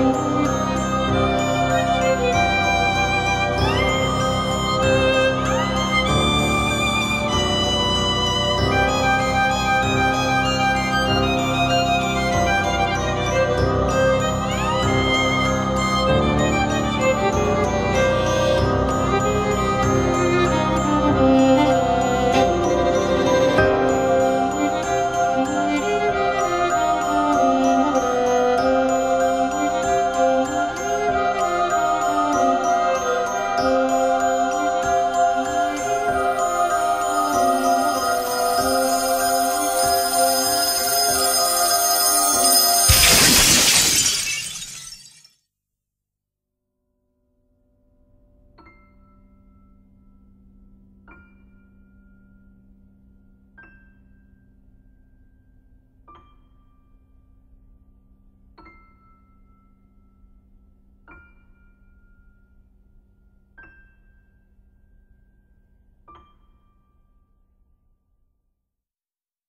you.